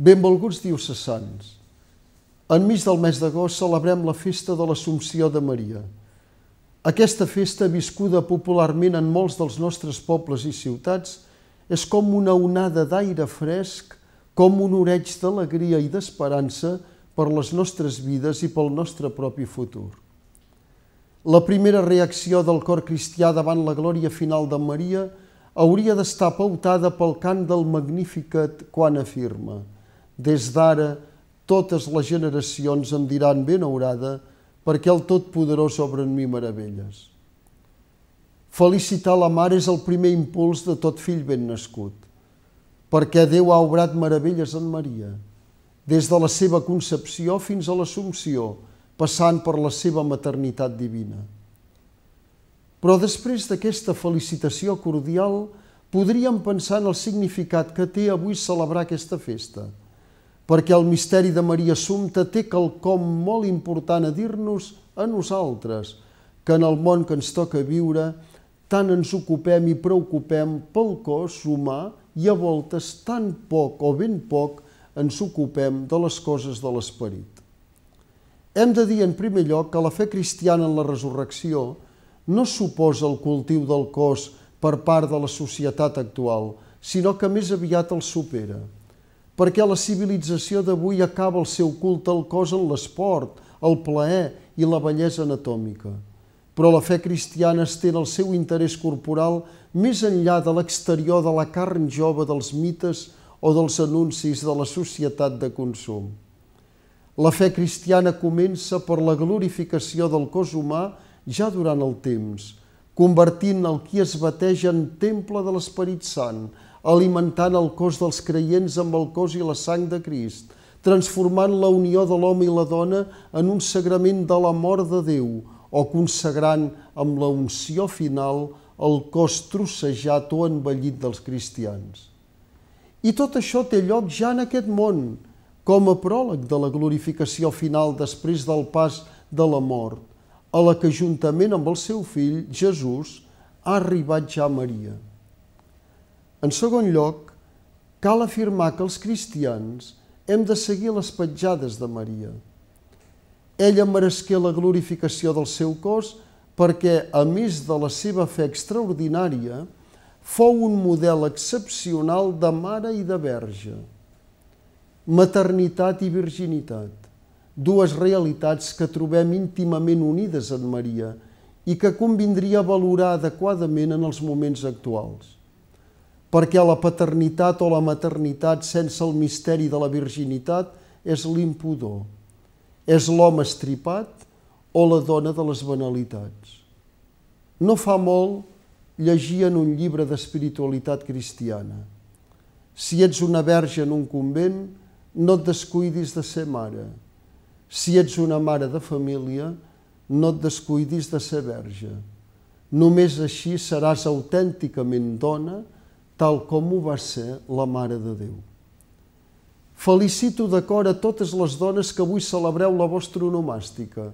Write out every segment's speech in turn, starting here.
Benvolguts diocesans, enmig del mes d'agost celebrem la festa de l'Assumpció de Maria. Aquesta festa, viscuda popularment en molts dels nostres pobles i ciutats, és com una onada d'aire fresc, com un oreig d'alegria i d'esperança per les nostres vides i pel nostre propi futur. La primera reacció del cor cristià davant la glòria final de Maria hauria d'estar pautada pel cant del Magnificat quan afirma – des d'ara, totes les generacions em diran benaurada, perquè el Totpoderós obre en mi meravelles. Felicitar la mare és el primer impuls de tot fill ben nascut, perquè Déu ha obrat meravelles en Maria, des de la seva concepció fins a l'Assumpció, passant per la seva maternitat divina. Però després d'aquesta felicitació cordial, podríem pensar en el significat que té avui celebrar aquesta festa – perquè el misteri de Maria Assumpta té quelcom molt important a dir-nos a nosaltres, que en el món que ens toca viure tant ens ocupem i preocupem pel cos humà i a voltes tan poc o ben poc ens ocupem de les coses de l'esperit. Hem de dir en primer lloc que la fe cristiana en la resurrecció no suposa el cultiu del cos per part de la societat actual, sinó que més aviat el supera perquè la civilització d'avui acaba el seu culte al cos en l'esport, el plaer i la bellesa anatòmica. Però la fe cristiana estén el seu interès corporal més enllà de l'exterior de la carn jove dels mites o dels anuncis de la societat de consum. La fe cristiana comença per la glorificació del cos humà ja durant el temps, convertint el qui es bateja en temple de l'Esperit Sant, alimentant el cos dels creients amb el cos i la sang de Crist, transformant la unió de l'home i la dona en un sagrament de la mort de Déu o consagrant amb la unció final el cos trossejat o envellit dels cristians. I tot això té lloc ja en aquest món, com a pròleg de la glorificació final després del pas de la mort, a la que juntament amb el seu fill, Jesús, ha arribat ja Maria. En segon lloc, cal afirmar que els cristians hem de seguir les petjades de Maria. Ella meresqué la glorificació del seu cos perquè, a més de la seva fe extraordinària, fou un model excepcional de mare i de verge. Maternitat i virginitat, dues realitats que trobem íntimament unides en Maria i que convindria valorar adequadament en els moments actuals perquè la paternitat o la maternitat sense el misteri de la virginitat és l'impudor, és l'home estripat o la dona de les banalitats. No fa molt llegia en un llibre d'espiritualitat cristiana. Si ets una verge en un convent, no et descuidis de ser mare. Si ets una mare de família, no et descuidis de ser verge. Només així seràs autènticament dona tal com ho va ser la Mare de Déu. Felicito de cor a totes les dones que avui celebreu la vostra onomàstica.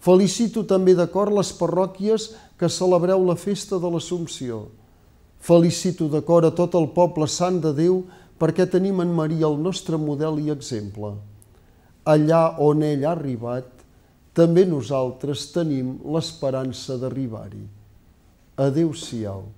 Felicito també de cor les parròquies que celebreu la festa de l'Assumpció. Felicito de cor a tot el poble sant de Déu perquè tenim en Maria el nostre model i exemple. Allà on ell ha arribat, també nosaltres tenim l'esperança d'arribar-hi. Adéu-siau.